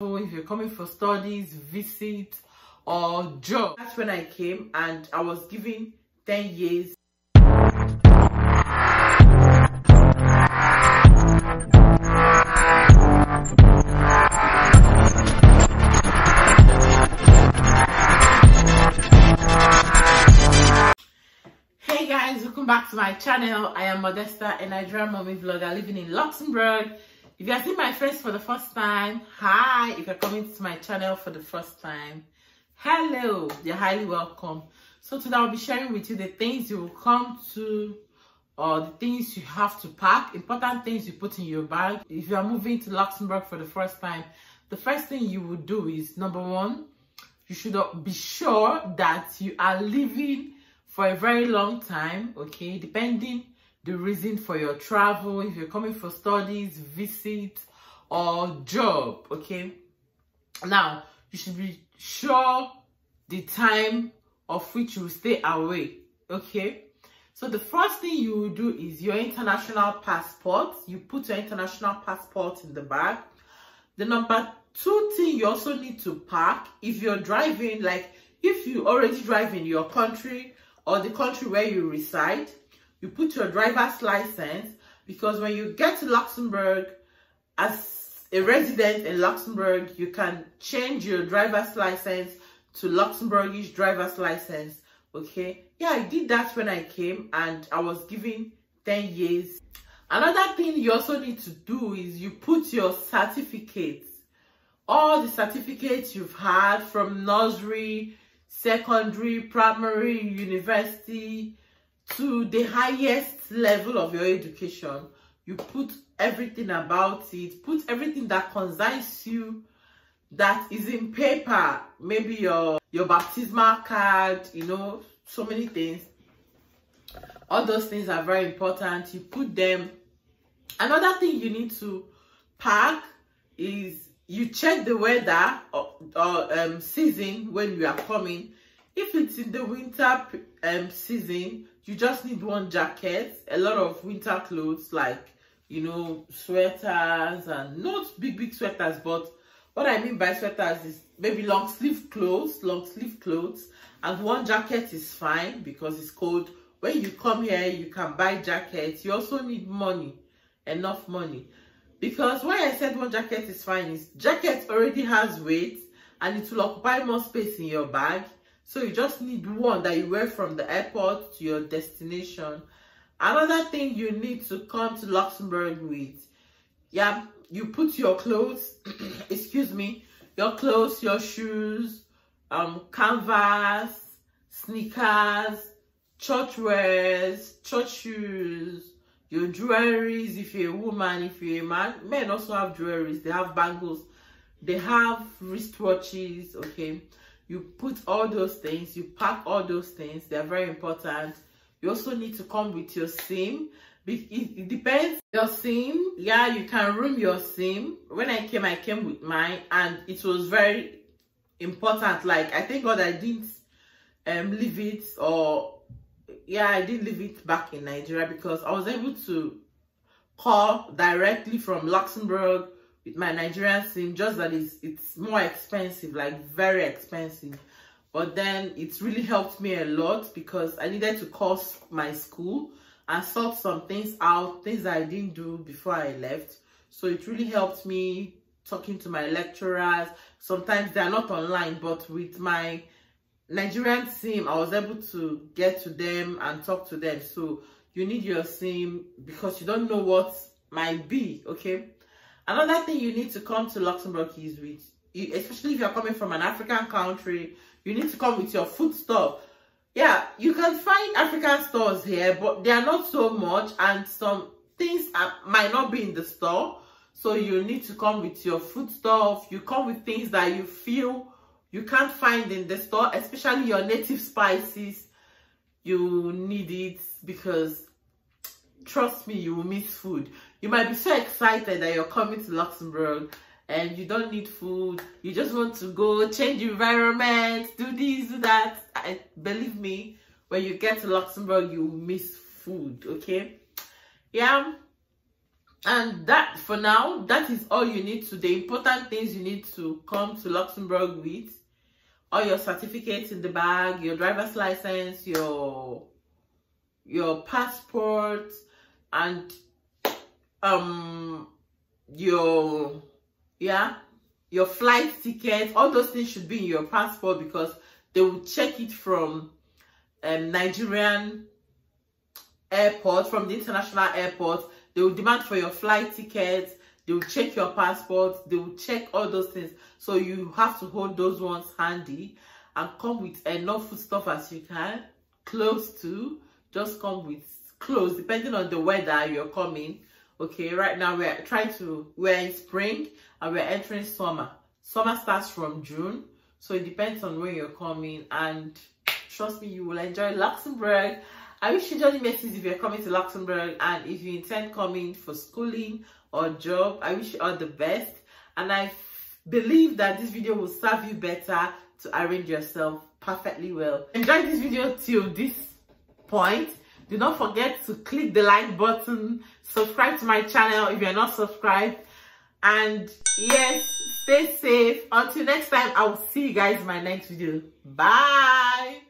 if you're coming for studies, visits, or job. That's when I came and I was given 10 years. Hey guys, welcome back to my channel. I am Modesta, and I draw a Nigerian mommy vlogger living in Luxembourg. If you are seeing my face for the first time, hi. If you're coming to my channel for the first time, hello. You're highly welcome. So today I'll be sharing with you the things you will come to or the things you have to pack, important things you put in your bag. If you are moving to Luxembourg for the first time, the first thing you will do is number one, you should be sure that you are living for a very long time, okay, depending the reason for your travel, if you're coming for studies, visit, or job, okay? Now, you should be sure the time of which you stay away, okay? So the first thing you will do is your international passport. You put your international passport in the bag. The number two thing you also need to pack, if you're driving, like if you already drive in your country or the country where you reside, you put your driver's license because when you get to Luxembourg as a resident in Luxembourg, you can change your driver's license to Luxembourgish driver's license. Okay. Yeah, I did that when I came and I was given 10 years. Another thing you also need to do is you put your certificates, all the certificates you've had from nursery, secondary, primary, university, to the highest level of your education. You put everything about it, put everything that concerns you that is in paper, maybe your your baptismal card, you know, so many things. All those things are very important. You put them. Another thing you need to pack is you check the weather or, or um, season when you are coming. If it's in the winter um, season, you just need one jacket, a lot of winter clothes like, you know, sweaters and not big, big sweaters, but what I mean by sweaters is maybe long sleeve clothes, long sleeve clothes, and one jacket is fine because it's cold. When you come here, you can buy jackets. You also need money, enough money. Because why I said one jacket is fine is jacket already has weight and it will occupy more space in your bag so you just need one that you wear from the airport to your destination. Another thing you need to come to Luxembourg with, yeah, you put your clothes, excuse me, your clothes, your shoes, um, canvas, sneakers, church wears, church shoes, your jewelries, if you're a woman, if you're a man. Men also have jewelries, they have bangles, they have wristwatches, okay you put all those things you pack all those things they're very important. You also need to come with your sim. It, depends your sim. Yeah you can room your sim. When i came i came with mine and it was very important. Like i think god i didn't um leave it or yeah i didn't leave it back in nigeria because i was able to call directly from luxembourg my Nigerian SIM, just that it's, it's more expensive, like very expensive. But then it's really helped me a lot because I needed to call my school and sort some things out, things I didn't do before I left. So it really helped me talking to my lecturers. Sometimes they're not online, but with my Nigerian SIM, I was able to get to them and talk to them. So you need your SIM because you don't know what might be, okay? Another thing you need to come to Luxembourg is with, especially if you're coming from an African country, you need to come with your food stuff. Yeah, you can find African stores here, but they are not so much and some things are, might not be in the store. So you need to come with your food stuff. You come with things that you feel you can't find in the store, especially your native spices. You need it because trust me, you will miss food. You might be so excited that you're coming to Luxembourg and you don't need food. You just want to go change environment, do this, do that. I, believe me, when you get to Luxembourg, you miss food, okay? Yeah. and that for now that is all you need to the important things you need to come to luxembourg with all your certificates in the bag your driver's license your your passport and um your yeah your flight ticket all those things should be in your passport because they will check it from um nigerian airport from the international airport. They will demand for your flight tickets. They will check your passport. They will check all those things. So you have to hold those ones handy and come with enough food stuff as you can close to just come with clothes depending on the weather you're coming. Okay right now we're trying to we're in spring and we're entering summer. Summer starts from june so it depends on where you're coming. And trust me you will enjoy luxembourg. I wish you johnny messes if you're coming to luxembourg. And if you intend coming for schooling or job i wish you all the best. And i believe that this video will serve you better to arrange yourself perfectly well. Enjoy this video till this point do not forget to click the like button subscribe to my channel if you're not subscribed and yes stay safe. Until next time i will see you guys in my next video. Bye